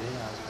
Yeah.